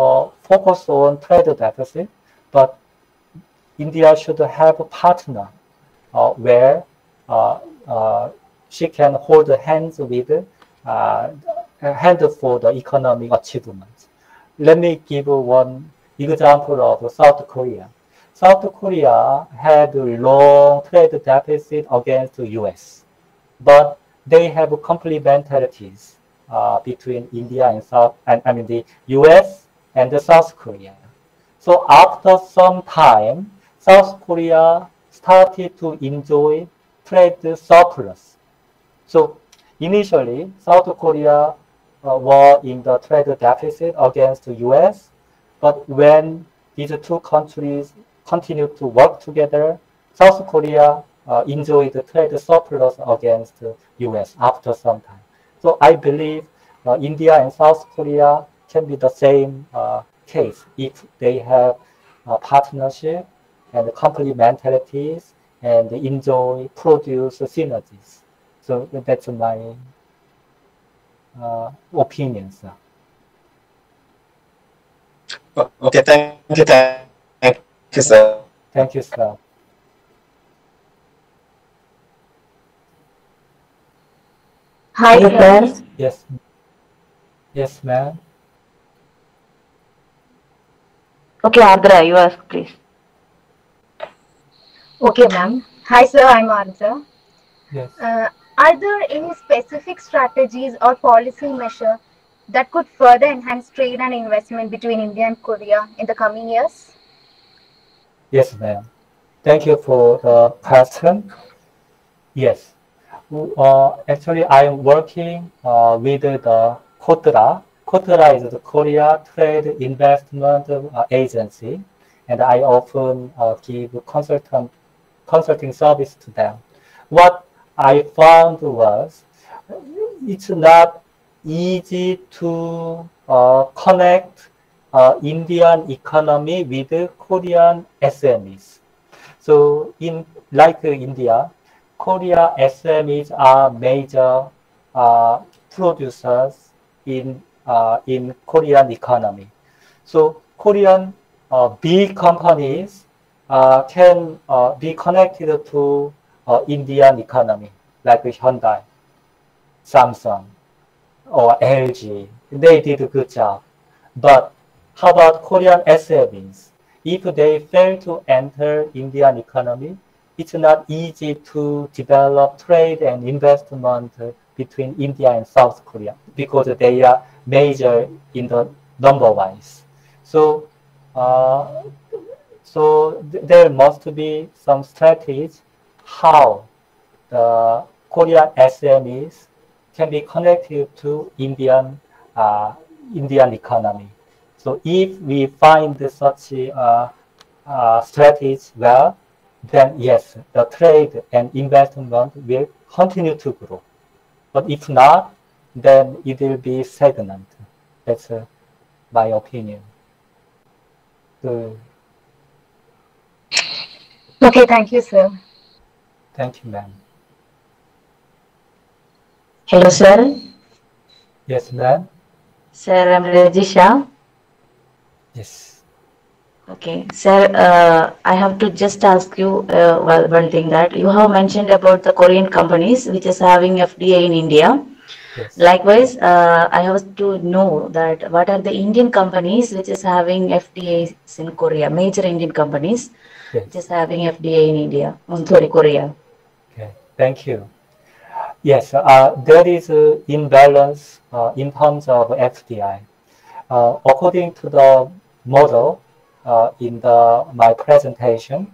uh, focus on trade deficit, but India should have a partner uh, where uh, uh, she can hold hands with uh, hand for the economic achievement. Let me give one example of South Korea. South Korea had long trade deficit against the US, but they have complementarities uh, between India and South, and I mean the US and the South Korea. So after some time, South Korea started to enjoy trade surplus. So initially, South Korea uh, were in the trade deficit against the US, but when these two countries continued to work together, South Korea uh, enjoyed trade surplus against the US after some time. So I believe uh, India and South Korea can be the same uh, case if they have a partnership and complementarities and enjoy produce synergies. So that's my uh, opinions. Okay, thank you, you, sir. Thank you, sir. Hi, sir. Yes. Yes, ma'am. Okay, Ardra, you ask, please. Okay, ma'am. Hi, sir. I'm Arja. Yes. Uh, are there any specific strategies or policy measure that could further enhance trade and investment between India and Korea in the coming years? Yes, ma'am. Thank you for the question. Yes. Uh, actually, I am working uh, with the KOTRA. KOTRA is the Korea Trade Investment uh, Agency, and I often uh, give consultant consulting service to them. What I found was it's not easy to uh, connect uh, Indian economy with Korean SMEs. So in like India, Korea SMEs are major uh, producers in uh, in Korean economy. So Korean uh, big companies uh, can uh, be connected to uh, Indian economy, like Hyundai, Samsung, or LG. They did a good job. But how about Korean SMEs? If they fail to enter Indian economy, it's not easy to develop trade and investment between India and South Korea because they are major in the number wise. So, uh, so th there must be some strategy how the Korean SMEs can be connected to Indian uh, Indian economy. So if we find such a uh, uh, strategy well, then yes, the trade and investment will continue to grow. But if not, then it will be stagnant. That's uh, my opinion. So, Okay, thank you, sir. Thank you, ma'am. Hello, sir. Yes, ma'am. Sir, I'm Rajisha. Yes. Okay, sir, uh, I have to just ask you uh, one thing that you have mentioned about the Korean companies which is having FDA in India. Yes. Likewise, uh, I have to know that what are the Indian companies which is having FDAs in Korea, major Indian companies Yes. which is having FDA in India, oh, sorry, Korea. Okay. Thank you. Yes, uh, there is an imbalance uh, in terms of FDI. Uh, according to the model uh, in the my presentation,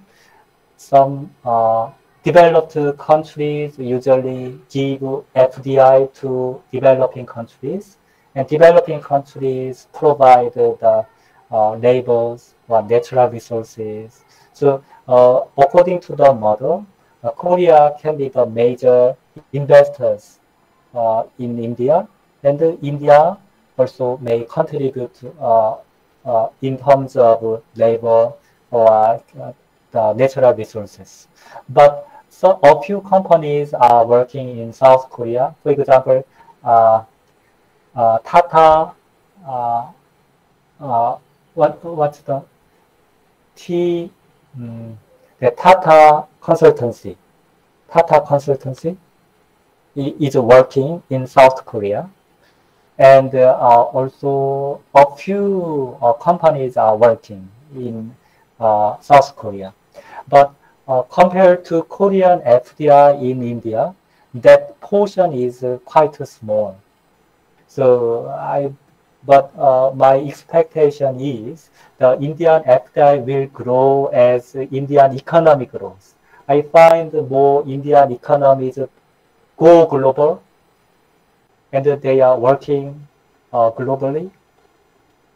some uh, developed countries usually give FDI to developing countries, and developing countries provide the uh, labors or natural resources. So, uh, according to the model, uh, Korea can be the major investors uh, in India, and India also may contribute uh, uh, in terms of labor or uh, the natural resources. But so a few companies are working in South Korea. For example, uh, uh, Tata, uh, uh, what what's the T, mm, the Tata Consultancy. Tata Consultancy is working in South Korea, and uh, also a few uh, companies are working in uh, South Korea. But uh, compared to Korean FDI in India, that portion is uh, quite small. So I, but uh, my expectation is the Indian FDI will grow as Indian economy grows. I find more Indian economies go global, and they are working uh, globally.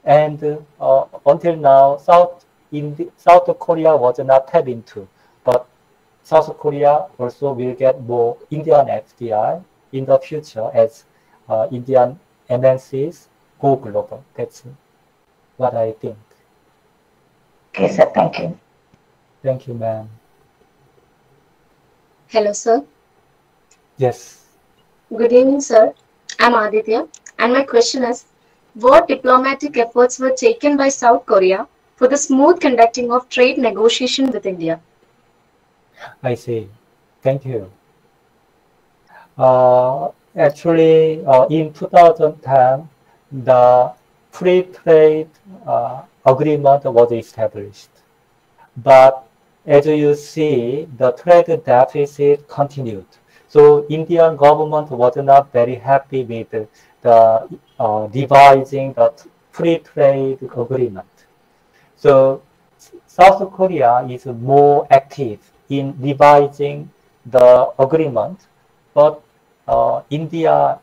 And uh, until now, South Indi- South Korea was not tapped into, but South Korea also will get more Indian FDI in the future as uh, Indian MNCs go global. That's what I think. Okay, sir, thank you. Thank you, ma'am. Hello, sir. Yes. Good evening, sir. I'm Aditya, and my question is What diplomatic efforts were taken by South Korea for the smooth conducting of trade negotiation with India? I see. Thank you. Uh, actually, uh, in 2010, the free trade uh, agreement was established. But as you see, the trade deficit continued. So Indian government was not very happy with the uh, devising the free trade agreement. So South Korea is more active in revising the agreement, but uh, India,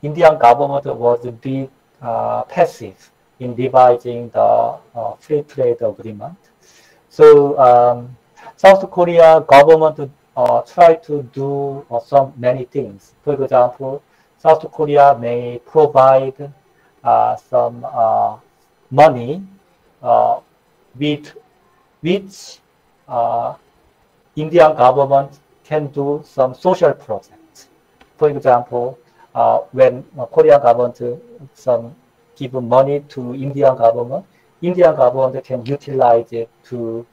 Indian government was a bit uh, passive in revising the uh, free trade agreement. So um, South Korea government uh, try to do uh, some many things. For example, South Korea may provide uh, some uh, money uh, with which uh, Indian government can do some social projects. For example, when Korean government some give money to Indian government, Indian government can utilize it to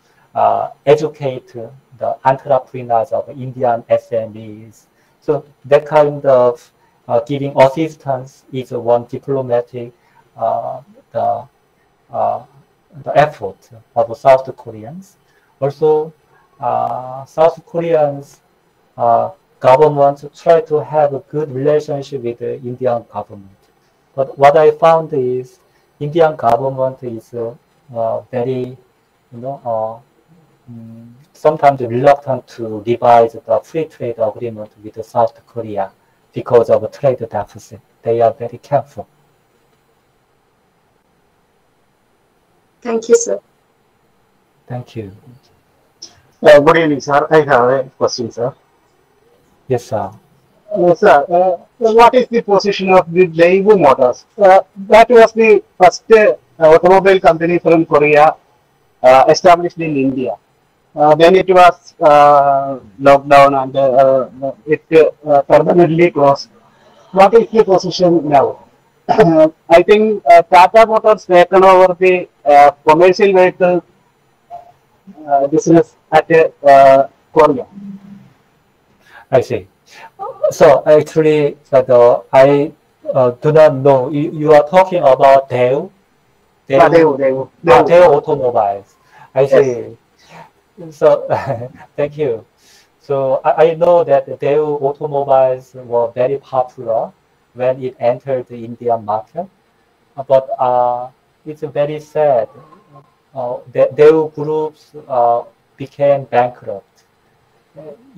educate the entrepreneurs of Indian SMEs. So that kind of uh, giving assistance is one diplomatic uh, the uh, the effort of South Koreans. Also, uh, South Koreans uh, government try to have a good relationship with the Indian government. But what I found is Indian government is uh, uh, very, you know, sometimes reluctant to revise the free trade agreement with South Korea because of a trade deficit. They are very careful. Thank you, sir. Thank you. Uh, good evening, sir. I have a question, sir. Yes, sir. Uh, sir, uh, what is the position of the Daewoo Motors? Uh, that was the first uh, automobile company from Korea uh, established in India. Uh, when it was uh, lockdown and uh, it uh, permanently closed. What is the position now? I think uh, Tata Motors taken over the uh, commercial vehicle uh, business at uh, Korea. I see. So actually, so the, I uh, do not know. You, you are talking about Dell? Ah, Daewoo, Daewoo, Ah, Daewoo. Automobiles. I see. So thank you. So I, I know that Daewoo Automobiles were very popular when it entered the Indian market, Uh, but uh, it's very sad. Uh, Daewoo groups uh, became bankrupt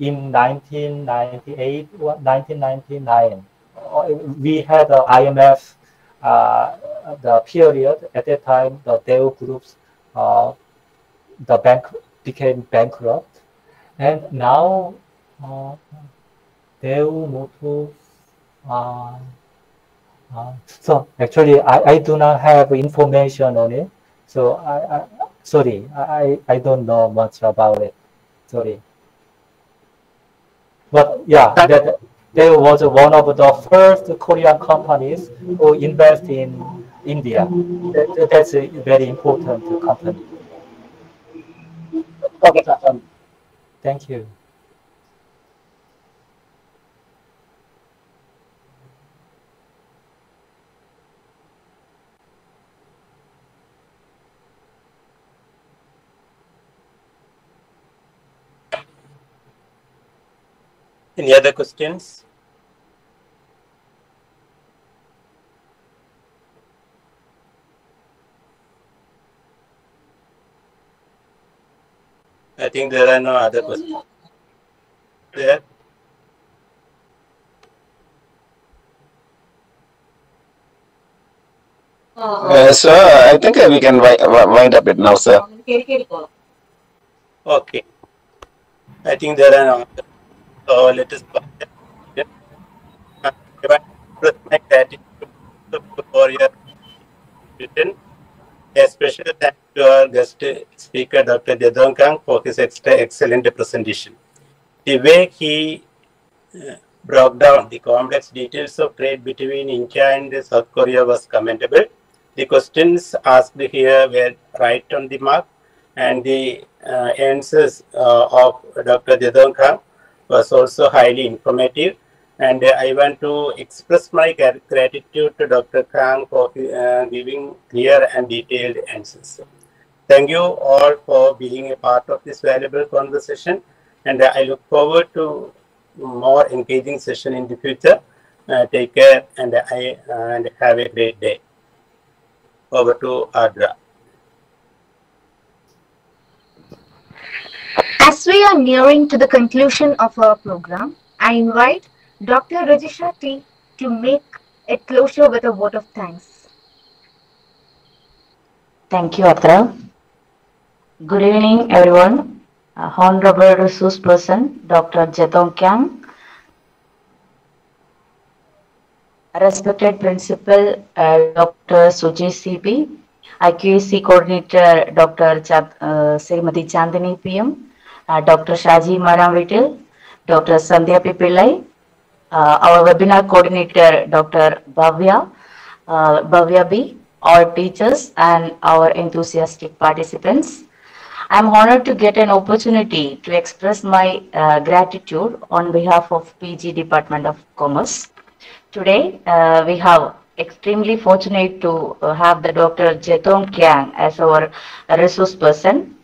in 1998 or 1999. Uh, We had the IMF uh, the period at that time. The Daewoo groups uh, the bank became bankrupt, and now uh, Daewoo Motors. Uh, uh, so actually, I, I do not have information on it. So I, I sorry, I, I don't know much about it. Sorry. But yeah, that they was one of the first Korean companies who invest in India. That, that's a very important company. Okay, sir. Thank you. Any other questions? I think there are no other questions. There? Uh, so I think uh, we can wi- wi- wind up it now, sir. Okay. I think there are no other. So let us. Uh, I want to my gratitude for your written. A special thanks to our guest speaker, Dr. Jaedong Kang, for his extra excellent presentation. The way he uh, broke down the complex details of trade between India and South Korea was commendable. The questions asked here were right on the mark, and the uh, answers uh, of Dr. Jaedong Kang was also highly informative. And uh, I want to express my gratitude to Dr. Kang for uh, giving clear and detailed answers. Thank you all for being a part of this valuable conversation, and I look forward to more engaging session in the future. Uh, take care, and I and have a great day. Over to Ardra. As we are nearing to the conclusion of our program, I invite Dr. Rajisha T to make a closure with a word of thanks. Thank you, Ardra. Good evening, everyone. Uh, Honorable Resource Person, Dr. Jaedong Kyang, respected Principal, uh, Dr. Suji CP, IQAC Coordinator, Dr. Chat, uh, Srimati Chandani PM, uh, Dr. Shaji Maramvitil, Dr. Sandhya. Pillai, uh, our webinar coordinator, Dr. Bhavya, uh, Bhavya B, our teachers and our enthusiastic participants. I'm honored to get an opportunity to express my uh, gratitude on behalf of PG Department of Commerce. Today, uh, we have extremely fortunate to uh, have the Dr. Jaedong Kyang as our resource person.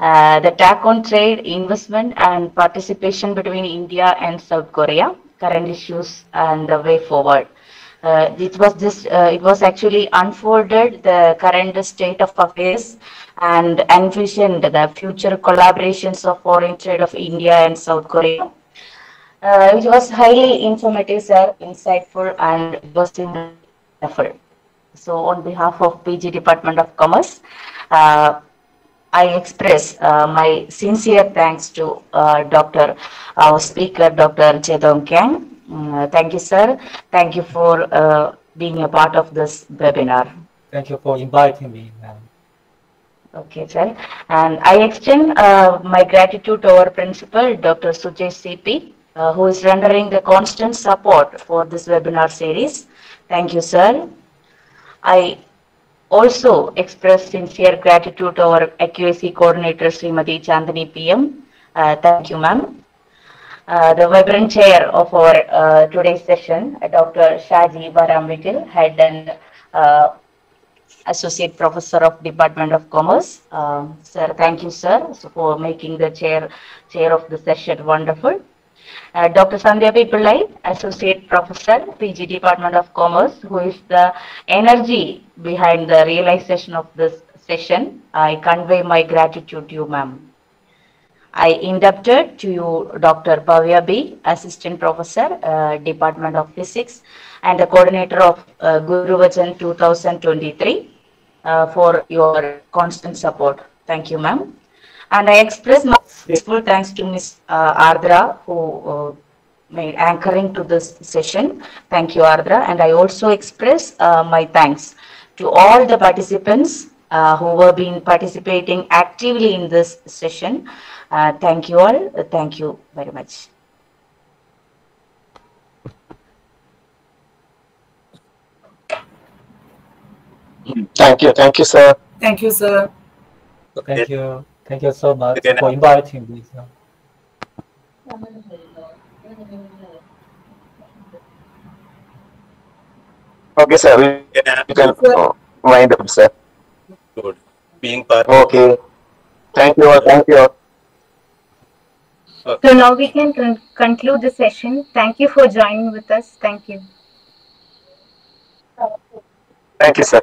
Uh, the tack on trade, investment and participation between India and South Korea, current issues and the way forward. Uh, it was just, uh, it was actually unfolded the current state of affairs and envisioned the future collaborations of foreign trade of India and South Korea. Uh, it was highly informative, sir, insightful, and was in effort. So, on behalf of PG Department of Commerce, uh, I express uh, my sincere thanks to uh, Dr. our speaker, Dr. Jaedong Kang. Mm, thank you, sir. Thank you for uh, being a part of this webinar. Thank you for inviting me, ma'am. Okay, sir. And I extend uh, my gratitude to our principal, Dr. Sujay CP, uh, who is rendering the constant support for this webinar series. Thank you, sir. I also express sincere gratitude to our IQAC coordinator, Srimati Chandani PM. Uh, thank you, ma'am. Uh, the vibrant chair of our uh, today's session, Dr. Shaji Baramvikil, had and uh, associate professor of Department of Commerce. Um, sir, thank you, sir, for making the chair chair of the session wonderful. Uh, Dr. Sandhya. Pillai, Associate Professor, PG Department of Commerce, who is the energy behind the realization of this session. I convey my gratitude to you, ma'am. I inducted to you Dr. Bhavya B, Assistant Professor, uh, Department of Physics, and the coordinator of uh, Guruvachan 2023 uh, for your constant support. Thank you, ma'am. And I express my grateful thanks to Ms. Uh, Ardra who uh, made anchoring to this session. Thank you, Ardra. And I also express uh, my thanks to all the participants uh, who have been participating actively in this session. Uh, thank you all. Uh, thank you very much. Thank you, thank you, sir. Thank you, sir. Thank you. Thank you so much Okay, for inviting me. sir. Okay, sir. we- Can You can uh, wind up, sir. good being part Okay. Thank you all. Thank you all. So now we can con- conclude the session. Thank you for joining with us. Thank you. Thank you, sir.